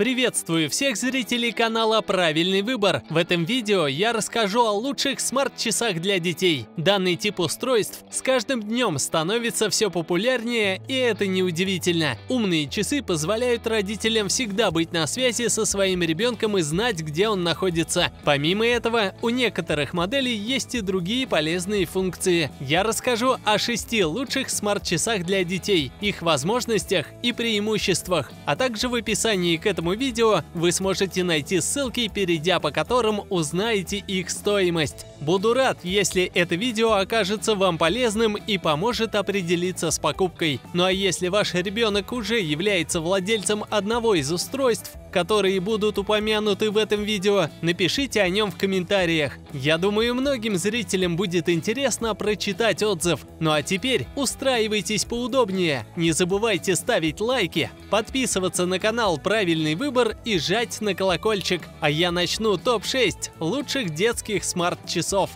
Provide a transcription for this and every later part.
Приветствую всех зрителей канала «Правильный выбор». В этом видео я расскажу о лучших смарт-часах для детей. Данный тип устройств с каждым днем становится все популярнее, и это неудивительно. Умные часы позволяют родителям всегда быть на связи со своим ребенком и знать, где он находится. Помимо этого, у некоторых моделей есть и другие полезные функции. Я расскажу о шести лучших смарт-часах для детей, их возможностях и преимуществах, а также в описании к этому этому видео вы сможете найти ссылки, перейдя по которым узнаете их стоимость. Буду рад, если это видео окажется вам полезным и поможет определиться с покупкой. Ну а если ваш ребенок уже является владельцем одного из устройств, которые будут упомянуты в этом видео, напишите о нем в комментариях. Я думаю, многим зрителям будет интересно прочитать отзыв. Ну а теперь устраивайтесь поудобнее, не забывайте ставить лайки, подписываться на канал «Правильный выбор» и жать на колокольчик. А я начну топ-6 лучших детских смарт-часов.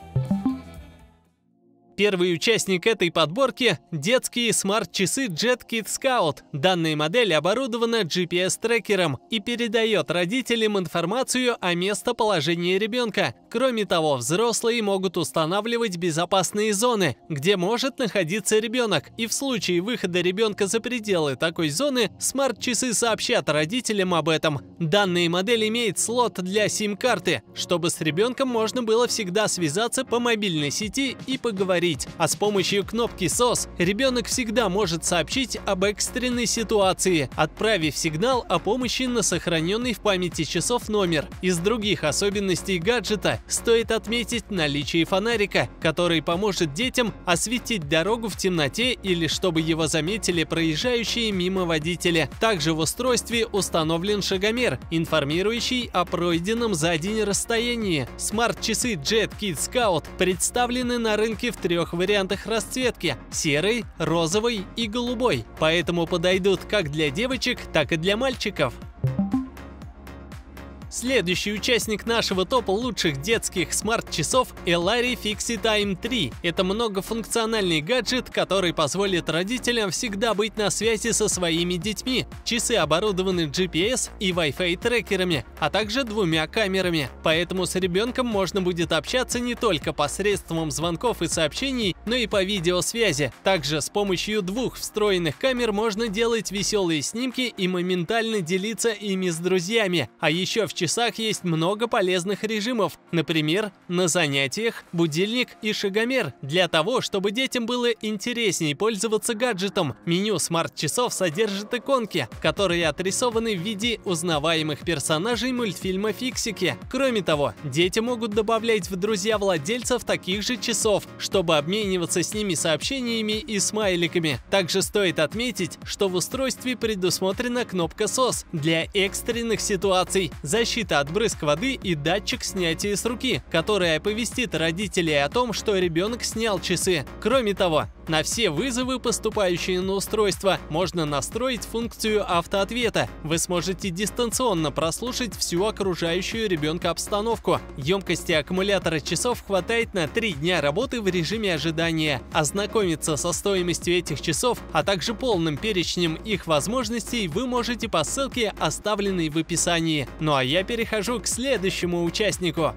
Первый участник этой подборки – детские смарт-часы JetKit Scout. Данная модель оборудована GPS-трекером и передает родителям информацию о местоположении ребенка. Кроме того, взрослые могут устанавливать безопасные зоны, где может находиться ребенок, и в случае выхода ребенка за пределы такой зоны, смарт-часы сообщат родителям об этом. Данная модель имеет слот для сим-карты, чтобы с ребенком можно было всегда связаться по мобильной сети и поговорить говорить, а с помощью кнопки SOS ребенок всегда может сообщить об экстренной ситуации, отправив сигнал о помощи на сохраненный в памяти часов номер. Из других особенностей гаджета стоит отметить наличие фонарика, который поможет детям осветить дорогу в темноте или чтобы его заметили проезжающие мимо водители. Также в устройстве установлен шагомер, информирующий о пройденном за день расстоянии. Смарт-часы Jet Kid Scout представлены на рынке в трех трех вариантах расцветки – серый, розовый и голубой, поэтому подойдут как для девочек, так и для мальчиков. Следующий участник нашего топа лучших детских смарт-часов – Elari Fixie Time 3. Это многофункциональный гаджет, который позволит родителям всегда быть на связи со своими детьми. Часы оборудованы GPS и Wi-Fi трекерами, а также двумя камерами. Поэтому с ребенком можно будет общаться не только посредством звонков и сообщений, но и по видеосвязи. Также с помощью двух встроенных камер можно делать веселые снимки и моментально делиться ими с друзьями. А еще в часах есть много полезных режимов, например, на занятиях, будильник и шагомер. Для того, чтобы детям было интереснее пользоваться гаджетом, меню смарт-часов содержит иконки, которые отрисованы в виде узнаваемых персонажей мультфильма «Фиксики». Кроме того, дети могут добавлять в друзья владельцев таких же часов, чтобы обмениваться с ними сообщениями и смайликами. Также стоит отметить, что в устройстве предусмотрена кнопка SOS для экстренных ситуаций, защита защита от брызг воды и датчик снятия с руки, который оповестит родителей о том, что ребенок снял часы. Кроме того, на все вызовы, поступающие на устройство, можно настроить функцию автоответа. Вы сможете дистанционно прослушать всю окружающую ребенка обстановку. Емкости аккумулятора часов хватает на 3 дня работы в режиме ожидания. Ознакомиться со стоимостью этих часов, а также полным перечнем их возможностей вы можете по ссылке, оставленной в описании. Ну а я перехожу к следующему участнику.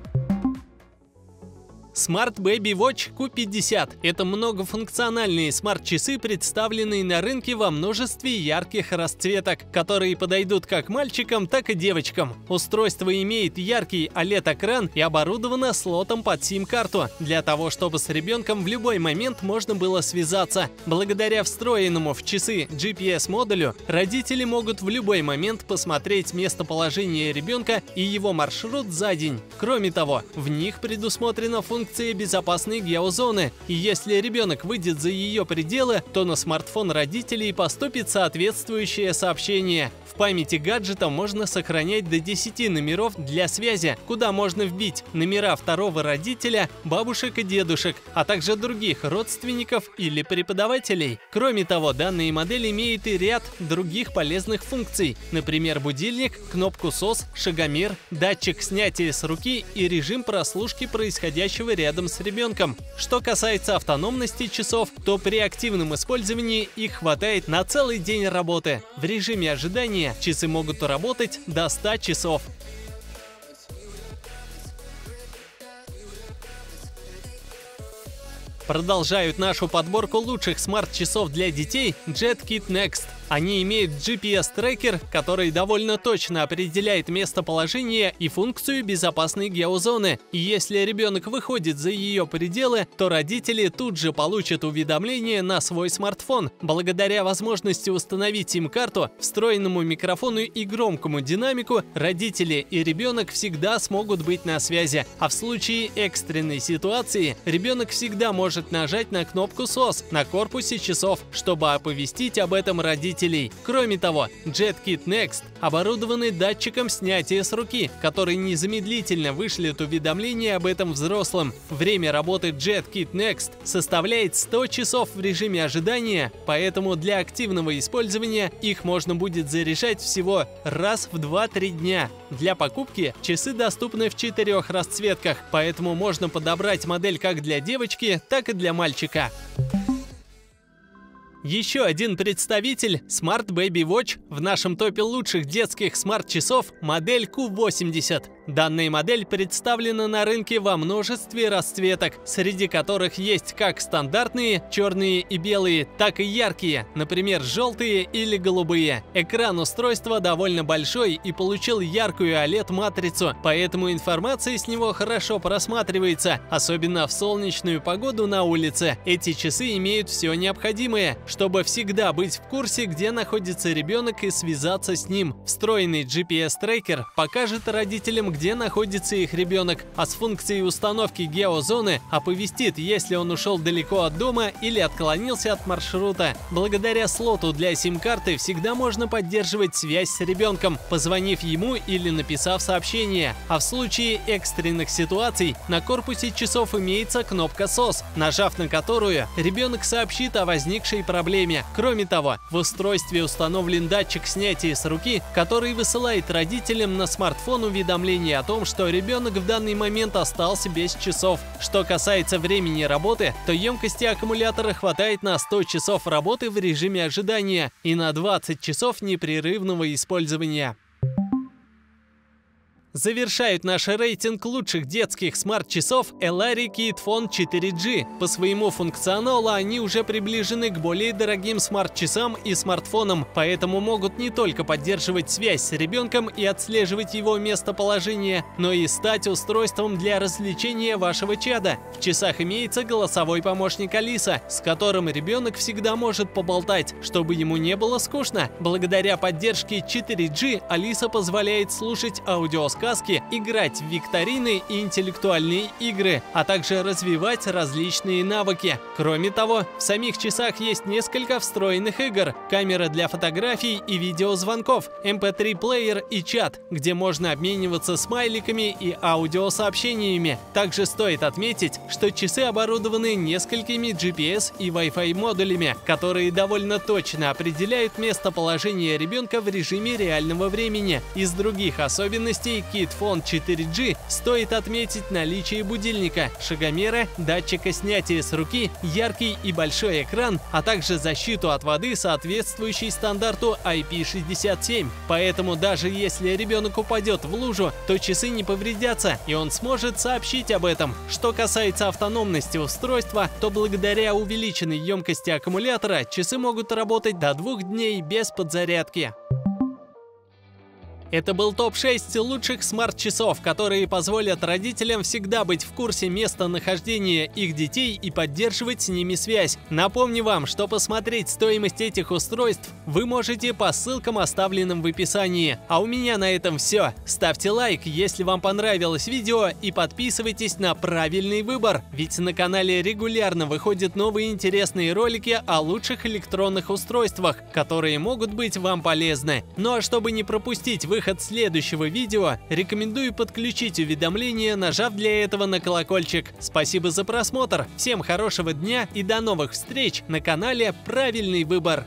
Smart Baby Watch Q50 – это многофункциональные смарт-часы, представленные на рынке во множестве ярких расцветок, которые подойдут как мальчикам, так и девочкам. Устройство имеет яркий OLED-экран и оборудовано слотом под сим-карту, для того, чтобы с ребенком в любой момент можно было связаться. Благодаря встроенному в часы GPS-модулю, родители могут в любой момент посмотреть местоположение ребенка и его маршрут за день. Кроме того, в них предусмотрена функция функции безопасной геозоны, и если ребенок выйдет за ее пределы, то на смартфон родителей поступит соответствующее сообщение. Памяти гаджета можно сохранять до 10 номеров для связи, куда можно вбить номера второго родителя, бабушек и дедушек, а также других родственников или преподавателей. Кроме того, данная модель имеет и ряд других полезных функций, например, будильник, кнопку SOS, шагомер, датчик снятия с руки и режим прослушки происходящего рядом с ребенком. Что касается автономности часов, то при активном использовании их хватает на целый день работы. В режиме ожидания часы могут работать до 100 часов. Продолжают нашу подборку лучших смарт-часов для детей JetKit Next. Они имеют GPS-трекер, который довольно точно определяет местоположение и функцию безопасной геозоны. И если ребенок выходит за ее пределы, то родители тут же получат уведомление на свой смартфон. Благодаря возможности установить сим-карту, встроенному микрофону и громкому динамику, родители и ребенок всегда смогут быть на связи. А в случае экстренной ситуации ребенок всегда может нажать на кнопку SOS на корпусе часов, чтобы оповестить об этом родителей родителей. Кроме того, JetKit Next оборудованы датчиком снятия с руки, который незамедлительно вышлет уведомление об этом взрослым. Время работы JetKit Next составляет 100 часов в режиме ожидания, поэтому для активного использования их можно будет заряжать всего раз в 2-3 дня. Для покупки часы доступны в четырех расцветках, поэтому можно подобрать модель как для девочки, так и для мальчика. Еще один представитель Smart Baby Watch в нашем топе лучших детских смарт-часов модель Q80. Данная модель представлена на рынке во множестве расцветок, среди которых есть как стандартные, черные и белые, так и яркие, например, желтые или голубые. Экран устройства довольно большой и получил яркую OLED-матрицу, поэтому информация с него хорошо просматривается, особенно в солнечную погоду на улице. Эти часы имеют все необходимое, чтобы всегда быть в курсе, где находится ребенок и связаться с ним. Встроенный GPS-трекер покажет родителям, где находится их ребенок, а с функцией установки геозоны оповестит, если он ушел далеко от дома или отклонился от маршрута. Благодаря слоту для сим-карты всегда можно поддерживать связь с ребенком, позвонив ему или написав сообщение. А в случае экстренных ситуаций на корпусе часов имеется кнопка SOS, нажав на которую ребенок сообщит о возникшей проблеме. Кроме того, в устройстве установлен датчик снятия с руки, который высылает родителям на смартфон уведомления сведения о том, что ребенок в данный момент остался без часов. Что касается времени работы, то емкости аккумулятора хватает на 100 часов работы в режиме ожидания и на 20 часов непрерывного использования. Завершают наш рейтинг лучших детских смарт-часов Elari KidFone 4G. По своему функционалу они уже приближены к более дорогим смарт-часам и смартфонам, поэтому могут не только поддерживать связь с ребенком и отслеживать его местоположение, но и стать устройством для развлечения вашего чада. В часах имеется голосовой помощник Алиса, с которым ребенок всегда может поболтать, чтобы ему не было скучно. Благодаря поддержке 4G Алиса позволяет слушать аудиосказ сказки, играть в викторины и интеллектуальные игры, а также развивать различные навыки. Кроме того, в самих часах есть несколько встроенных игр, камера для фотографий и видеозвонков, MP3-плеер эм и чат, где можно обмениваться смайликами и аудиосообщениями. Также стоит отметить, что часы оборудованы несколькими GPS и Wi-Fi модулями, которые довольно точно определяют местоположение ребенка в режиме реального времени. Из других особенностей KidFone 4G стоит отметить наличие будильника, шагомера, датчика снятия с руки, яркий и большой экран, а также защиту от воды, соответствующей стандарту IP67. Поэтому даже если ребенок упадет в лужу, то часы не повредятся, и он сможет сообщить об этом. Что касается автономности устройства, то благодаря увеличенной емкости аккумулятора часы могут работать до двух дней без подзарядки. Это был топ-6 лучших смарт-часов, которые позволят родителям всегда быть в курсе местонахождения их детей и поддерживать с ними связь. Напомню вам, что посмотреть стоимость этих устройств вы можете по ссылкам, оставленным в описании. А у меня на этом все. Ставьте лайк, если вам понравилось видео и подписывайтесь на правильный выбор, ведь на канале регулярно выходят новые интересные ролики о лучших электронных устройствах, которые могут быть вам полезны. Ну а чтобы не пропустить вы выход следующего видео, рекомендую подключить уведомления, нажав для этого на колокольчик. Спасибо за просмотр, всем хорошего дня и до новых встреч на канале «Правильный выбор».